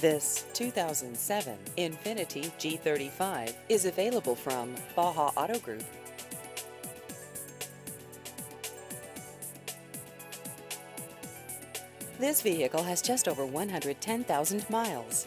This 2007 Infiniti G35 is available from Baha Auto Group. This vehicle has just over 110,000 miles.